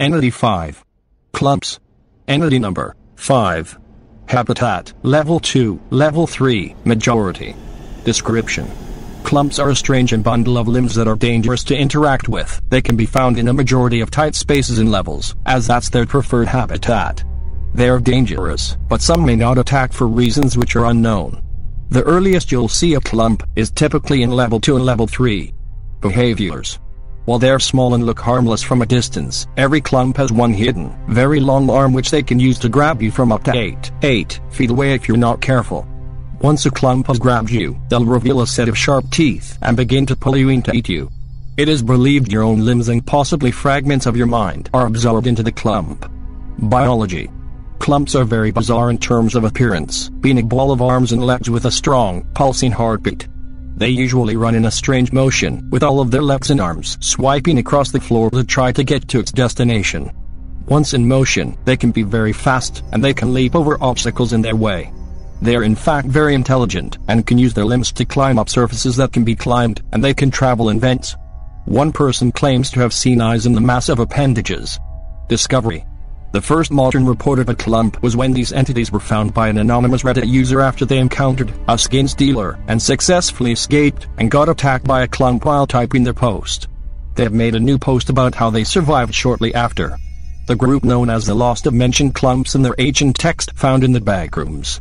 Entity 5. Clumps. Entity number 5. Habitat Level 2, Level 3, Majority. Description Clumps are a strange and bundle of limbs that are dangerous to interact with. They can be found in a majority of tight spaces and levels, as that's their preferred habitat. They are dangerous, but some may not attack for reasons which are unknown. The earliest you'll see a clump is typically in level 2 and level 3. Behaviors while they're small and look harmless from a distance, every clump has one hidden, very long arm which they can use to grab you from up to 8, 8 feet away if you're not careful. Once a clump has grabbed you, they'll reveal a set of sharp teeth and begin to pull you in to eat you. It is believed your own limbs and possibly fragments of your mind are absorbed into the clump. Biology Clumps are very bizarre in terms of appearance, being a ball of arms and legs with a strong, pulsing heartbeat. They usually run in a strange motion, with all of their legs and arms swiping across the floor to try to get to its destination. Once in motion, they can be very fast, and they can leap over obstacles in their way. They are in fact very intelligent, and can use their limbs to climb up surfaces that can be climbed, and they can travel in vents. One person claims to have seen eyes in the massive appendages. Discovery the first modern report of a clump was when these entities were found by an anonymous Reddit user after they encountered a skin stealer and successfully escaped and got attacked by a clump while typing their post. They have made a new post about how they survived shortly after. The group known as the Lost have mentioned clumps in their ancient text found in the backrooms.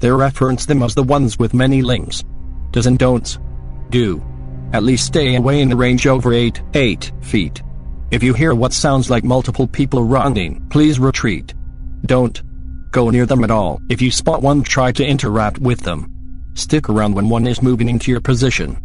They reference them as the ones with many limbs. Does and don'ts. Do. At least stay away in the range over 8, 8 feet. If you hear what sounds like multiple people running, please retreat. Don't go near them at all. If you spot one, try to interact with them. Stick around when one is moving into your position.